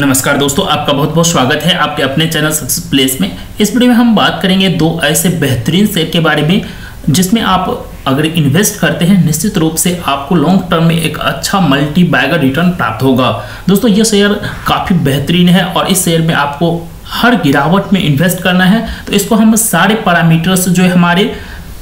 नमस्कार दोस्तों, आपका बहुत बहुत स्वागत है आपके अपने चैनल सक्सेस प्लेस में। इस वीडियो में हम बात करेंगे दो ऐसे बेहतरीन शेयर के बारे में, जिसमें आप अगर इन्वेस्ट करते हैं, निश्चित रूप से आपको लॉन्ग टर्म में एक अच्छा मल्टी बैगर रिटर्न प्राप्त होगा। दोस्तों, ये शेयर काफ़ी बेहतरीन है और इस शेयर में आपको हर गिरावट में इन्वेस्ट करना है। तो इसको हम सारे पैरामीटर्स जो है हमारे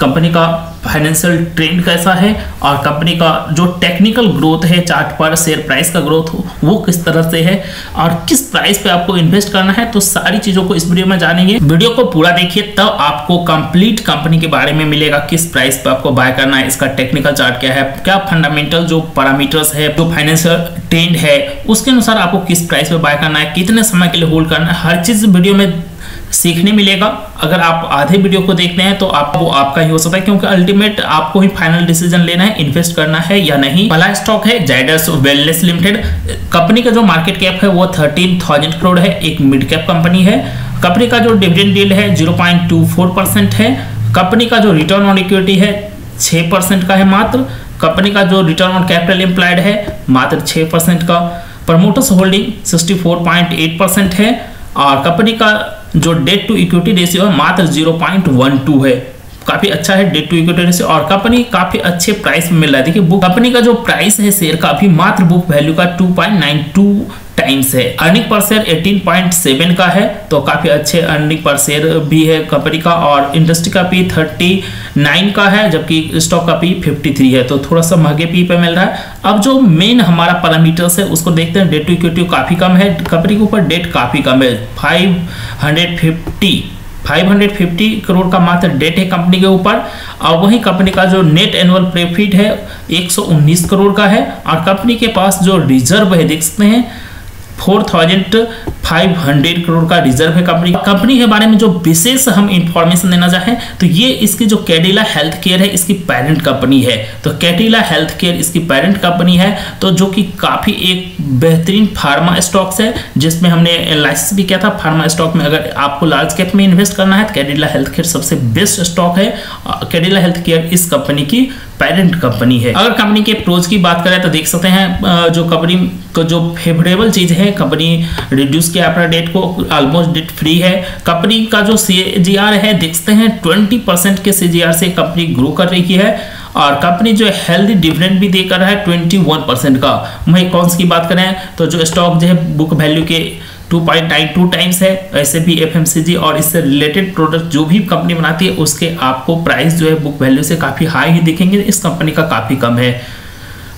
कंपनी का फाइनेंशियल ट्रेंड कैसा है और कंपनी का जो टेक्निकल ग्रोथ है चार्ट पर शेयर प्राइस का ग्रोथ वो किस तरह से है और किस प्राइस पे आपको इन्वेस्ट करना है तो सारी चीज़ों को इस वीडियो में जानेंगे। वीडियो को पूरा देखिए, तब तो आपको कंप्लीट कंपनी के बारे में मिलेगा किस प्राइस पे आपको बाय करना है, इसका टेक्निकल चार्ट क्या है, क्या फंडामेंटल जो पैरामीटर्स है, जो फाइनेंशियल ट्रेंड है, उसके अनुसार आपको किस प्राइस पे बाय करना है, कितने समय के लिए होल्ड करना है, हर चीज़ वीडियो में सीखने मिलेगा। अगर आप आधे वीडियो को देखते हैं तो आप वो आपका ही हो सकता है, क्योंकि अल्टीमेट आपको ही फाइनल डिसीज़न लेना है इन्वेस्ट करना है या नहीं। पहला स्टॉक है जाइडस वेलनेस लिमिटेड कंपनी का जो मार्केट कैप है, वो थर्टीन थाउज़ेंड करोड़ है। एक मिड कैप कंपनी है। कंपनी का जो डिविडेंड डील है ज़ीरो है। कंपनी का जो रिटर्न ऑन इक्विटी है छः का है मात्र। कंपनी का जो रिटर्न ऑन कैपिटल एम्प्लॉयड है, मात्र छः का। Promoters holding sixty four point eight percent है। और कंपनी का जो डेट टू इक्विटी रेशियो है, मात्र ज़ीरो पॉइंट वन टू है। काफ़ी अच्छा है डेट टू इक्विटी रेशियो और कंपनी काफ़ी अच्छे प्राइस में मिल रहा है। देखिए बुक कंपनी का जो प्राइस है शेयर का, अभी मात्र बुक वैल्यू का two point nine two times है। अर्निंग पर शेयर 18.7 का है तो काफ़ी अच्छे अर्निंग पर शेयर भी है कंपनी का और इंडस्ट्री का पी 39 का है, जबकि स्टॉक का पी 53 है। तो थोड़ा सा महँगे पी पे मिल रहा है। अब जो मेन हमारा पैरामीटर्स है, उसको देखते हैं। डेट टू इक्विटी काफ़ी कम है। कंपनी के ऊपर डेट काफ़ी कम है। फाइव 550 करोड़ का मात्र डेट है कंपनी के ऊपर। और वही कंपनी का जो नेट एनुअल प्रॉफिट है 119 करोड़ का है। और कंपनी के पास जो रिज़र्व है, देख सकते हैं four thousand five hundred crore का रिज़र्व है कंपनी कंपनी के बारे में जो विशेष हम इंफॉर्मेशन देना चाहें तो ये इसकी जो कैडिला हेल्थ केयर है, इसकी पेरेंट कंपनी है। तो कैडिला हेल्थ केयर इसकी पेरेंट कंपनी है तो जो कि काफ़ी एक बेहतरीन फार्मा स्टॉक्स है, जिसमें हमने एनालिसिस भी किया था। फार्मा स्टॉक में अगर आपको लार्ज कैप में इन्वेस्ट करना है तो कैडिला हेल्थ केयर सबसे बेस्ट स्टॉक है। कैडिला हेल्थ केयर इस कंपनी की। पेरेंट कंपनी है। अगर कंपनी के प्रोज की बात करें तो देख सकते हैं जो कंपनी को जो फेवरेबल चीज़ है कंपनी रिड्यूस किया अपना डेट को ऑलमोस्ट डेट फ्री है। कंपनी का जो सी है, देख सकते हैं ट्वेंटी परसेंट के सी से कंपनी ग्रो कर रही है। और कंपनी जो हेल्दी डिविडेंड भी देकर रहा है ट्वेंटी वन परसेंट का। वही कौन सी बात करें? तो जो स्टॉक जो है बुक वैल्यू के 2.92 टाइम्स है ऐसे भी एफएमसीजी और इससे रिलेटेड प्रोडक्ट जो भी कंपनी बनाती है, उसके आपको प्राइस जो है बुक वैल्यू से काफ़ी हाई ही दिखेंगे, इस कंपनी का काफ़ी कम है।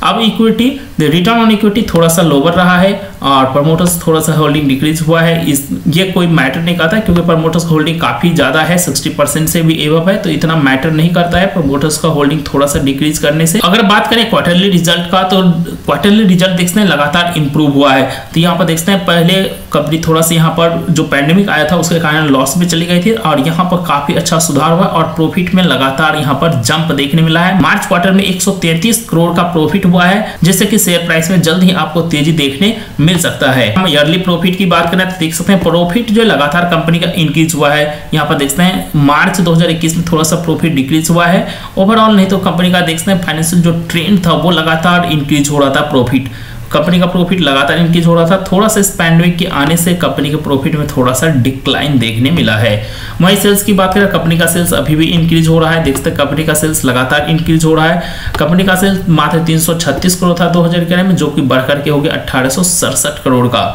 अब इक्विटी रिटर्न ऑन इक्विटी थोड़ा सा लोअर रहा है और प्रमोटर्स थोड़ा सा होल्डिंग डिक्रीज हुआ है। इस, ये कोई मैटर नहीं करता क्योंकि प्रमोटर्स होल्डिंग काफ़ी ज़्यादा है 60 परसेंट से भी एवब है तो इतना मैटर नहीं करता है प्रमोटर्स का होल्डिंग थोड़ा सा डिक्रीज करने से। अगर बात करें क्वार्टरली रिज़ल्ट का तो क्वार्टरली रिज़ल्ट देखते हैं लगातार इंप्रूव हुआ है। तो यहाँ पर देखते हैं, पहले कंपनी थोड़ा सा यहाँ पर जो पैंडेमिक आया था, उसके कारण लॉस में चली गई थी और यहाँ पर काफ़ी अच्छा सुधार हुआ और प्रॉफिट में लगातार यहाँ पर जंप देखने मिला है। मार्च क्वार्टर में एक करोड़ का प्रॉफिट हुआ है जिससे कि शेयर प्राइस में जल्द ही आपको तेज़ी देखने मिल सकता है। हम ईयरली प्रॉफिट की बात करें तो देख सकते हैं प्रॉफिट जो लगातार कंपनी का इंक्रीज हुआ है। यहाँ पर देखते हैं मार्च 2021 में थोड़ा सा प्रॉफिट डिक्रीज हुआ है। ओवरऑल नहीं तो कंपनी का देखते हैं फाइनेंशियल जो ट्रेंड था वो लगातार इंक्रीज हो रहा था प्रॉफिट कंपनी का प्रॉफिट लगातार इंक्रीज हो रहा था। थोड़ा सा इस पैंडमिक के आने से कंपनी के प्रॉफिट में थोड़ा सा डिक्लाइन देखने मिला है। वहीं सेल्स की बात करें कंपनी का सेल्स अभी भी इंक्रीज हो रहा है। देखते कंपनी का सेल्स लगातार इंक्रीज हो रहा है। कंपनी का सेल्स मात्र तीन करोड़ था दो हज़ार में, जो कि बढ़कर के हो गया अठारह करोड़ का।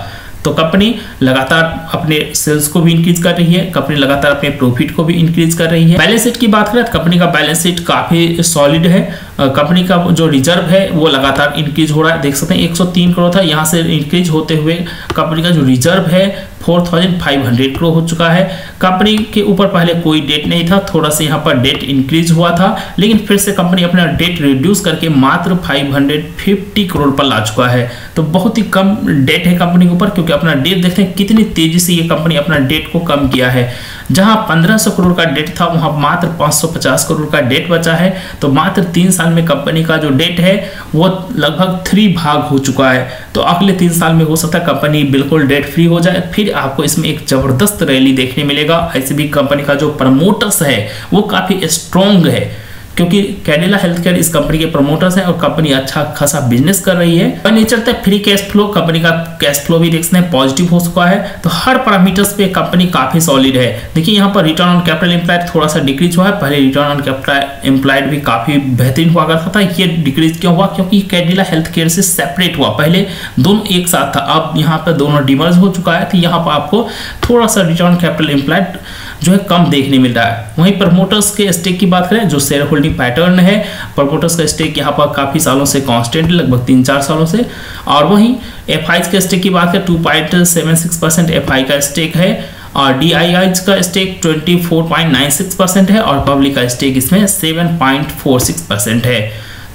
तो कंपनी लगातार अपने सेल्स को भी इंक्रीज कर रही है। कंपनी लगातार अपने प्रॉफिट को भी इंक्रीज कर रही है। बैलेंस शीट की बात करें तो कंपनी का बैलेंस शीट काफ़ी सॉलिड है। कंपनी का जो रिज़र्व है, वो लगातार इंक्रीज हो रहा है। देख सकते हैं 103 करोड़ था, यहाँ से इंक्रीज होते हुए कंपनी का जो रिज़र्व है 4500 करोड़ हो चुका है। कंपनी के ऊपर पहले कोई डेट नहीं था, थोड़ा सा यहाँ पर डेट इंक्रीज हुआ था, लेकिन फिर से कंपनी अपना डेट रिड्यूस करके मात्र 550 करोड़ पर ला चुका है। तो बहुत ही कम डेट है कंपनी के ऊपर, क्योंकि अपना डेट देखते हैं कितनी तेज़ी से ये कंपनी अपना डेट को कम किया है। जहाँ 1500 करोड़ का डेट था, वहाँ मात्र 550 करोड़ का डेट बचा है। तो मात्र तीन साल में कंपनी का जो डेट है, वो लगभग थ्री भाग हो चुका है। तो अगले तीन साल में हो सकता है कंपनी बिल्कुल डेट फ्री हो जाए, फिर आपको इसमें एक ज़बरदस्त रैली देखने मिलेगा। ऐसे भी कंपनी का जो प्रमोटर्स है, वो काफ़ी स्ट्रॉन्ग है। क्योंकि कैडिला हेल्थ केयर इस कंपनी के प्रमोटर्स हैं और कंपनी अच्छा खासा बिज़नेस कर रही है। और नहीं चलते, फ्री कैश फ्लो कंपनी का कैश फ्लो भी देखते हैं पॉजिटिव हो चुका है। तो हर पैरामीटर्स पे कंपनी काफ़ी सॉलिड है। देखिए, यहाँ पर रिटर्न ऑन कैपिटल एम्प्लॉयड थोड़ा सा डिक्रीज हुआ है। पहले रिटर्न ऑन कैपिटल एम्प्लॉयड भी काफ़ी बेहतरीन हुआ करता था। ये डिक्रीज क्यों हुआ? क्योंकि कैडिला हेल्थ केयर से सेपरेट हुआ। पहले दोनों एक साथ था। अब यहाँ पर दोनों डिमर्ज हो चुका है। तो यहाँ पर आपको थोड़ा सा रिटर्न कैपिटल एम्प्लॉयड जो है कम देखने मिल रहा है। वहीं प्रमोटर्स के स्टेक की बात करें, जो शेयर होल्डिंग पैटर्न है प्रमोटर्स का स्टेक यहाँ पर काफ़ी सालों से कॉन्स्टेंट लगभग तीन चार सालों से। और वहीं एफ़ के स्टेक की बात करें two point seven six percent F का स्टेक है, और डी का स्टेक 24.96 परसेंट है, और पब्लिक का स्टेक इसमें 7.46 परसेंट है।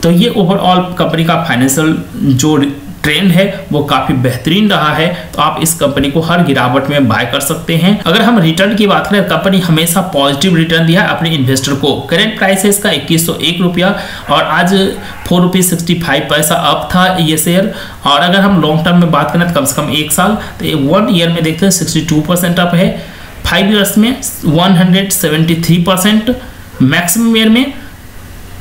तो ये ओवरऑल कंपनी का फाइनेंशियल जो ट्रेंड है, वो काफ़ी बेहतरीन रहा है तो आप इस कंपनी को हर गिरावट में बाय कर सकते हैं। अगर हम रिटर्न की बात करें, कंपनी हमेशा पॉजिटिव रिटर्न दिया है अपने इन्वेस्टर को। करेंट प्राइस है इसका इक्कीस रुपया, और आज फोर रुपीज़ सिक्सटी फाइव पैसा अप था ये शेयर और अगर हम लॉन्ग टर्म में बात करें तो कम से कम एक साल तो वन ईयर में देखते हैं सिक्सटी टू परसेंट अप है। फाइव ईयर्स में one hundred seventy three percent maximum year में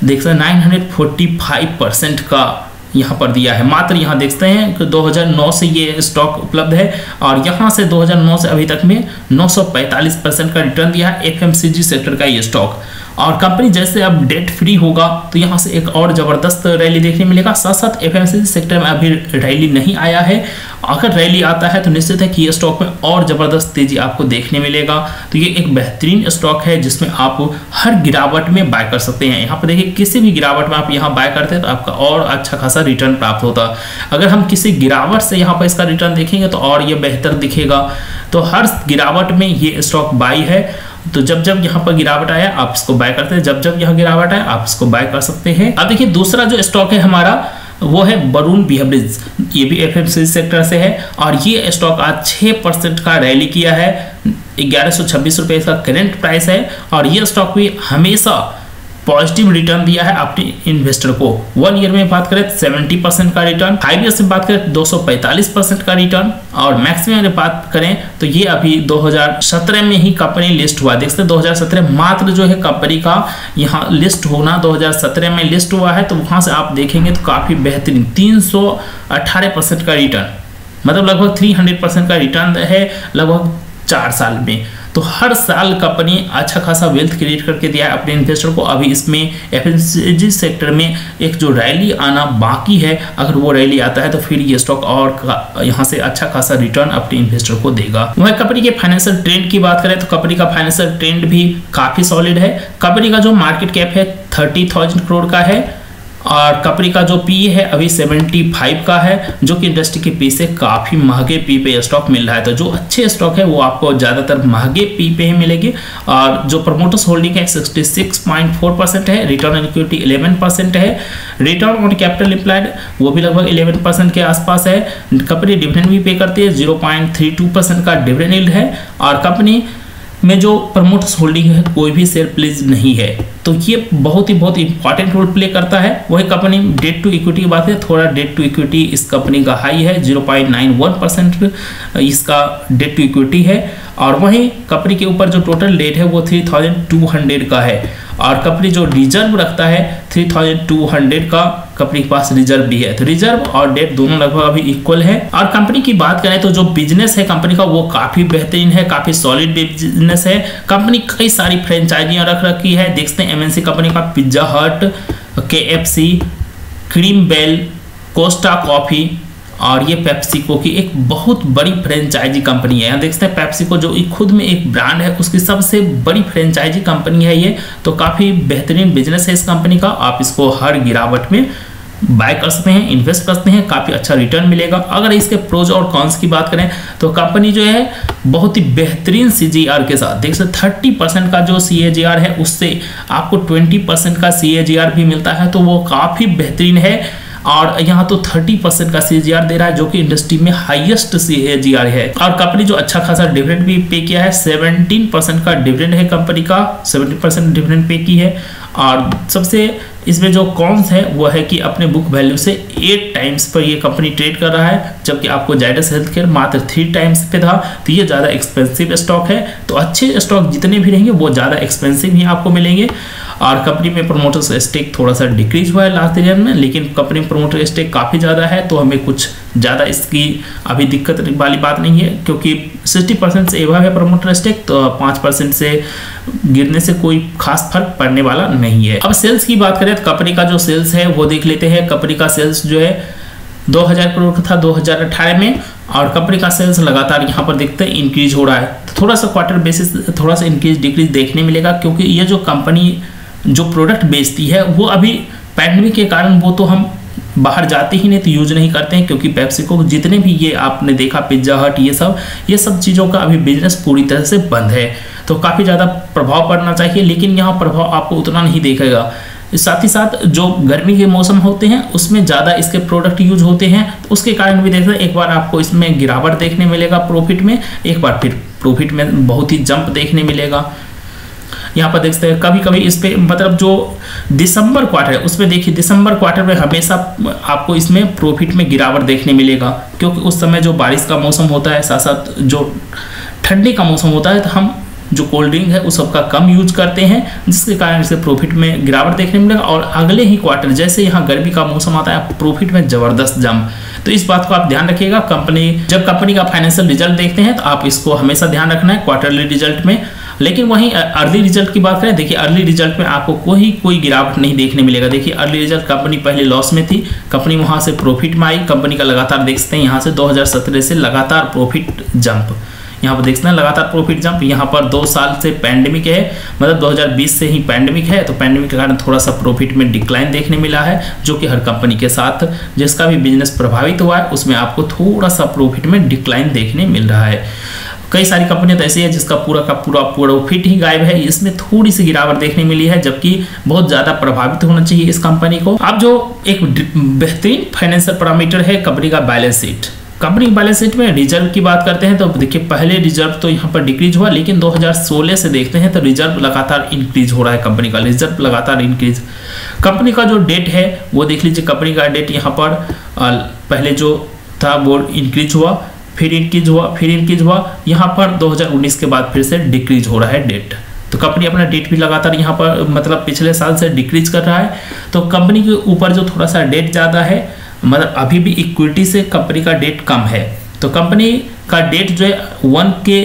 देखते हैं nine hundred forty five percent का यहाँ पर दिया है। मात्र यहाँ देखते हैं कि 2009 से ये स्टॉक उपलब्ध है और यहाँ से 2009 से अभी तक में 945 परसेंट का रिटर्न दिया है। एफएमसीजी सेक्टर का ये स्टॉक और कंपनी जैसे अब डेट फ्री होगा तो यहाँ से एक और ज़बरदस्त रैली देखने मिलेगा। साथ साथ एफ़ सेक्टर में अभी रैली नहीं आया है। अगर रैली आता है तो निश्चित है कि ये स्टॉक में और ज़बरदस्त तेज़ी आपको देखने मिलेगा। तो ये एक बेहतरीन स्टॉक है, जिसमें आप हर गिरावट में बाय कर सकते हैं। यहाँ पर देखिए, किसी भी गिरावट में आप यहाँ बाय करते हैं तो आपका और अच्छा खासा रिटर्न प्राप्त होता। अगर हम किसी गिरावट से यहाँ पर इसका रिटर्न देखेंगे तो और ये बेहतर दिखेगा। तो हर गिरावट में ये स्टॉक बाई है। तो जब जब यहाँ पर गिरावट आया, आप इसको बाय करते हैं। जब जब यहाँ गिरावट आया, आप इसको बाय कर सकते हैं। अब देखिए, दूसरा जो स्टॉक है हमारा, वो है बरून बिहेवरेज ये भी एफ़ सेक्टर से है और ये स्टॉक आज छः परसेंट का रैली किया है। ग्यारह सौ छब्बीस रुपये इसका करेंट प्राइस है और ये स्टॉक भी हमेशा पॉजिटिव रिटर्न दिया है अपने इन्वेस्टर को। वन ईयर में बात करें सेवेंटी परसेंट का रिटर्न फाइव ईयर से बात करें दो सौ पैंतालीस परसेंट का रिटर्न और मैक्सिमम में बात करें तो ये अभी 2017 में ही कंपनी लिस्ट हुआ। देख सकते दो हज़ार मात्र जो है कंपनी का यहाँ लिस्ट होना 2017 में लिस्ट हुआ है तो वहाँ से आप देखेंगे तो काफ़ी बेहतरीन, तीन परसेंट का रिटर्न मतलब लगभग थ्री परसेंट का रिटर्न है, लगभग चार साल में। तो हर साल कंपनी अच्छा खासा वेल्थ क्रिएट करके दिया है अपने इन्वेस्टर को। अभी इसमें एफ़ सेक्टर में एक जो रैली आना बाकी है, अगर वो रैली आता है तो फिर ये स्टॉक और यहाँ से अच्छा खासा रिटर्न अपने इन्वेस्टर को देगा। वह कंपनी के फाइनेंशियल ट्रेंड की बात करें तो कंपनी का फाइनेंशियल ट्रेंड भी काफ़ी सॉलिड है। कंपनी का जो मार्केट कैप है थर्टी थाउज़ेंड करोड़ का है। और कंपनी का जो पी है, अभी 75 का है, जो कि इंडस्ट्री के पी से काफ़ी महँगे पी पे स्टॉक मिल रहा है। तो जो अच्छे स्टॉक है, वो आपको ज़्यादातर महँगे पी पे ही मिलेगी। और जो प्रमोटर्स होल्डिंग है 66.4 परसेंट है रिटर्न ऑन इक्विटी 11 परसेंट है। रिटर्न ऑन कैपिटल इम्प्लाइड वो भी लगभग 11 परसेंट के आसपास है। कंपनी डिविडेंड भी पे करती है ज़ीरो का डिविडेंड है। और कंपनी में जो प्रमोटर्स होल्डिंग है, कोई भी शेयर प्लीज़ नहीं है। तो ये बहुत ही, बहुत इंपॉर्टेंट रोल प्ले करता है। वही कंपनी डेट टू इक्विटी की बात है, थोड़ा डेट टू इक्विटी इस कंपनी का हाई है 0.91 परसेंट इसका डेट टू इक्विटी है। और वहीं कंपनी के ऊपर जो टोटल डेट है, वो 3200 का है। और कंपनी जो रिज़र्व रखता है 3200 का कंपनी के पास रिज़र्व भी है। तो रिज़र्व और डेट दोनों लगभग अभी इक्वल है। और कंपनी की बात करें तो जो बिज़नेस है कंपनी का, वो काफ़ी बेहतरीन है, काफ़ी सॉलिड बिज़नेस है। कंपनी कई सारी फ्रेंचाइजियाँ रख रखी है। देखते हैं एमएनसी कंपनी का पिज्जा हट के क्रीम बेल कोस्टा कॉफ़ी और ये पेप्सिको की एक बहुत बड़ी फ्रेंचाइजी कंपनी है। यहाँ देखते हैं पेप्सिको जो खुद में एक ब्रांड है, उसकी सबसे बड़ी फ्रेंचाइजी कंपनी है ये। तो काफ़ी बेहतरीन बिज़नेस है इस कंपनी का। आप इसको हर गिरावट में बाय कर सकते हैं इन्वेस्ट कर सकते हैं, काफ़ी अच्छा रिटर्न मिलेगा। अगर इसके प्रोज और कॉन्स की बात करें तो कंपनी जो है, बहुत ही बेहतरीन सीजीआर के साथ। देख सकते थर्टी परसेंट का जो सीएजीआर है, उससे आपको ट्वेंटी परसेंट का सीएजीआर भी मिलता है तो वो काफ़ी बेहतरीन है। और यहाँ तो 30 परसेंट का सीजीआर दे रहा है, जो कि इंडस्ट्री में हाईएस्ट सी है। और कंपनी जो अच्छा खासा डिविडेंड भी पे किया है 17 परसेंट का डिविडेंड है कंपनी का 70 परसेंट डिविडेंड पे की है। और सबसे इसमें जो कॉन्स है, वो है कि अपने बुक वैल्यू से एट टाइम्स पर ये कंपनी ट्रेड कर रहा है, जबकि आपको जाइडस हेल्थ केयर मात्र थ्री टाइम्स पे था। तो ये ज़्यादा एक्सपेंसिव स्टॉक है। तो अच्छे स्टॉक जितने भी रहेंगे, वो ज़्यादा एक्सपेंसिव ही आपको मिलेंगे। और कंपनी में प्रमोटर्स स्टेक थोड़ा सा डिक्रीज हुआ है लास्ट ईयर में, लेकिन कंपनी में प्रमोटर स्टेक काफ़ी ज़्यादा है तो हमें कुछ ज़्यादा इसकी अभी दिक्कत वाली बात नहीं है, क्योंकि सिक्सटी परसेंट से एवा है प्रमोटर स्टेक तो पाँच परसेंट से गिरने से कोई खास फ़र्क पड़ने वाला नहीं है। अब सेल्स की बात करें तो कंपनी का जो सेल्स है, वो देख लेते हैं कंपनी का सेल्स जो है 2000 करोड़ का था 2018 में, और कंपनी का सेल्स लगातार यहाँ पर देखते हैं इंक्रीज हो रहा है। तो थोड़ा सा क्वार्टर बेसिस थोड़ा सा इंक्रीज डिक्रीज देखने मिलेगा, क्योंकि ये जो कंपनी जो प्रोडक्ट बेचती है, वो अभी पैंडमिक के कारण वो तो हम बाहर जाते ही नहीं तो यूज़ नहीं करते हैं, क्योंकि पेप्सिको जितने भी ये आपने देखा पिज्जा हट ये सब ये सब चीज़ों का अभी बिज़नेस पूरी तरह से बंद है। तो काफ़ी ज़्यादा प्रभाव पड़ना चाहिए, लेकिन यहाँ प्रभाव आपको उतना नहीं देखेगा। साथ ही साथ जो गर्मी के मौसम होते हैं, उसमें ज़्यादा इसके प्रोडक्ट यूज़ होते हैं तो उसके कारण भी देखते हैं एक बार आपको इसमें गिरावट देखने मिलेगा प्रॉफिट में, एक बार फिर प्रॉफिट में बहुत ही जंप देखने मिलेगा। यहाँ पर देखते हैं कभी कभी इस पर मतलब जो दिसंबर क्वार्टर है उसमें देखिए, दिसंबर क्वार्टर में हमेशा आपको इसमें प्रॉफिट में गिरावट देखने मिलेगा। क्योंकि उस समय जो बारिश का मौसम होता है साथ साथ जो ठंडी का मौसम होता है तो हम जो कोल्ड ड्रिंक है, उस सबका कम यूज़ करते हैं, जिसके कारण इसे प्रॉफिट में गिरावट देखने मिलेगा। और अगले ही क्वार्टर जैसे यहाँ गर्मी का मौसम आता है प्रॉफिट में ज़बरदस्त जम। तो इस बात को आप ध्यान रखिएगा कंपनी जब कंपनी का फाइनेंशियल रिज़ल्ट देखते हैं तो आप इसको हमेशा ध्यान रखना है क्वार्टरली रिज़ल्ट में। लेकिन वहीं अर्ली रिज़ल्ट की बात करें, देखिए अर्ली रिज़ल्ट में आपको कोई कोई गिरावट नहीं देखने मिलेगा। देखिए अर्ली रिज़ल्ट कंपनी पहले लॉस में थी कंपनी वहाँ से प्रॉफिट में आई कंपनी का लगातार देख सकते हैं, यहाँ से 2017 से लगातार प्रॉफिट जंप यहाँ पर देख सकते हैं, लगातार प्रॉफिट जंप यहाँ पर दो साल से पैंडमिक है मतलब 2020 से ही पैंडमिक है तो पैंडमिक के कारण थोड़ा सा प्रॉफिट में डिक्लाइन देखने मिला है, जो कि हर कंपनी के साथ, जिसका भी बिज़नेस प्रभावित हुआ है, उसमें आपको थोड़ा सा प्रॉफिट में डिक्लाइन देखने मिल रहा है। कई सारी कंपनियाँ तो ऐसी है जिसका पूरा का पूरा प्रॉफिट ही गायब है। इसमें थोड़ी सी गिरावट देखने मिली है, जबकि बहुत ज़्यादा प्रभावित होना चाहिए इस कंपनी को। अब जो एक बेहतरीन फाइनेंशियल पैरामीटर है, कंपनी का balance sheet. Company balance sheet में रिज़र्व की बात करते हैं तो देखिए, पहले रिज़र्व तो यहाँ पर डिक्रीज हुआ, लेकिन 2016 से देखते हैं तो रिज़र्व लगातार इंक्रीज हो रहा है कंपनी का, रिज़र्व लगातार इंक्रीज। कंपनी का जो डेट है, वो देख लीजिए, कंपनी का डेट यहाँ पर पहले जो था, वो इंक्रीज हुआ। फिर इंक्रीज हुआ फिर इंक्रीज हुआ, यहाँ पर 2019 के बाद फिर से डिक्रीज हो रहा है डेट तो कंपनी अपना डेट भी लगातार यहाँ पर मतलब पिछले साल से डिक्रीज कर रहा है। तो कंपनी के ऊपर जो थोड़ा सा डेट ज़्यादा है मतलब अभी भी इक्विटी से कंपनी का डेट कम है। तो कंपनी का डेट जो है वन के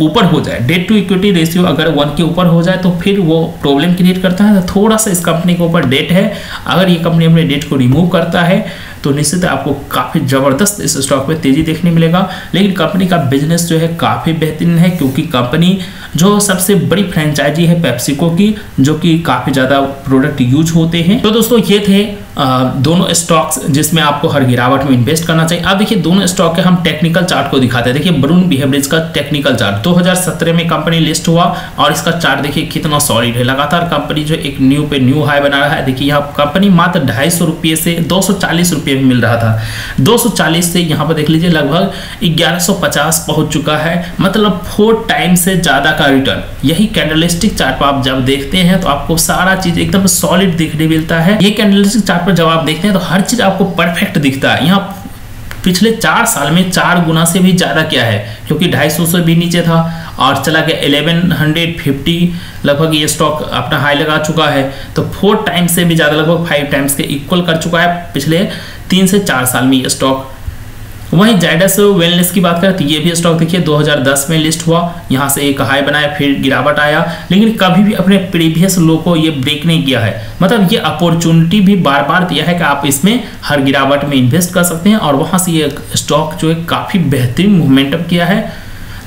ऊपर हो जाए। डेट टू इक्विटी रेशियो अगर वन के ऊपर हो जाए तो फिर वो प्रॉब्लम क्रिएट करता है। तो थोड़ा सा इस कंपनी के ऊपर डेट है। अगर ये कंपनी अपने डेट को रिमूव करता है तो निश्चित आपको काफ़ी ज़बरदस्त इस स्टॉक में तेज़ी देखने मिलेगा। लेकिन कंपनी का बिज़नेस जो है काफ़ी बेहतरीन है, क्योंकि कंपनी जो सबसे बड़ी फ्रेंचाइजी है पेप्सिको की, जो कि काफ़ी ज़्यादा प्रोडक्ट यूज़ होते हैं। तो दोस्तों, ये थे दोनों स्टॉक्स जिसमें आपको हर गिरावट में इन्वेस्ट करना चाहिए। अब देखिए, दोनों स्टॉक के हम टेक्निकल चार्ट को दिखाते हैं। देखिए बरून बिहेवरेज का टेक्निकल चार्ट 2017 में कंपनी लिस्ट हुआ और इसका चार्ट देखिए कितना सॉलिड है। लगातार कंपनी जो एक न्यू पे न्यू हाई बना रहा है। देखिए, यहाँ कंपनी मात्र ढाई रुपये से दो सौ चालीस रुपये में मिल रहा था। दो सौ चालीस से यहाँ पर देख लीजिए, लगभग ग्यारह पहुँच चुका है। मतलब फोर टाइम से ज़्यादा का रिटर्न यही कैंडलिस्टिक चार्ट आप जब देखते हैं तो आपको सारा चीज़ एकदम सॉलिड दिखने मिलता है। ये कैंडलिस्टिक चार्ट पर जब आप देखते हैं तो हर चीज़ आपको परफेक्ट दिखता है। यहाँ पिछले चार साल में चार गुना से भी ज़्यादा क्या है? क्योंकि ढाई सौ से भी नीचे था और चला गया एलेवन हंड्रेड फिफ्टी लगभग ये स्टॉक अपना हाई लगा चुका है। तो फोर टाइम्स से भी ज़्यादा, लगभग फाइव टाइम्स के इक्वल कर चुका है पिछले तीन से चार साल में ये स्टॉक वहीं जाइडस वेलनेस की बात करें तो ये भी स्टॉक देखिए 2010 में लिस्ट हुआ। यहाँ से एक हाई बनाया, फिर गिरावट आया। लेकिन कभी भी अपने प्रीवियस लो को ये ब्रेक नहीं किया है। मतलब ये अपॉर्चुनिटी भी बार बार दिया है कि आप इसमें हर गिरावट में इन्वेस्ट कर सकते हैं और वहाँ से ये स्टॉक जो है काफ़ी बेहतरीन मूवमेंटअप किया है।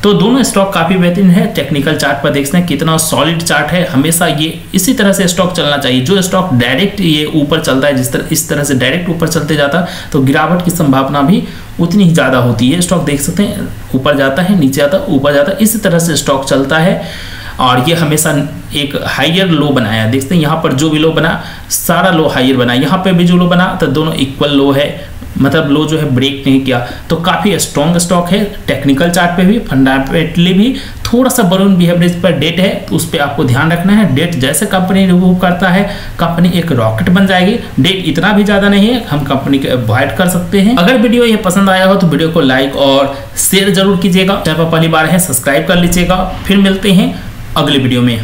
तो दोनों स्टॉक काफ़ी बेहतरीन है। टेक्निकल चार्ट पर देखते हैं कितना सॉलिड चार्ट है। हमेशा ये इसी तरह से स्टॉक चलना चाहिए। जो स्टॉक डायरेक्ट ये ऊपर चलता है, जिस तरह इस तरह से डायरेक्ट ऊपर चलते जाता तो गिरावट की संभावना भी उतनी ही ज़्यादा होती है। स्टॉक देख सकते हैं, ऊपर जाता है, नीचे आता है, ऊपर जाता है। इस तरह से स्टॉक चलता है। और ये हमेशा एक हाइयर लो बनाया देखते हैं यहाँ पर जो भी लो बना, सारा लो हाइयर बना यहाँ पे भी जो लो बना तो दोनों इक्वल लो है। मतलब लो जो है ब्रेक नहीं किया। तो काफ़ी स्ट्रॉन्ग स्टॉक है। टेक्निकल चार्ट पे भी फंडामेंटली भी थोड़ा सा बरून बिहेवरेज पर डेट है तो उस पर आपको ध्यान रखना है। डेट जैसे कंपनी रिमूव करता है कंपनी एक रॉकेट बन जाएगी। डेट इतना भी ज़्यादा नहीं है, हम कंपनी को अवॉइड कर सकते हैं। अगर वीडियो ये पसंद आया हो तो वीडियो को लाइक और शेयर ज़रूर कीजिएगा। चैनल पर पहली बार है सब्सक्राइब कर लीजिएगा। फिर मिलते हैं। अगले वीडियो में।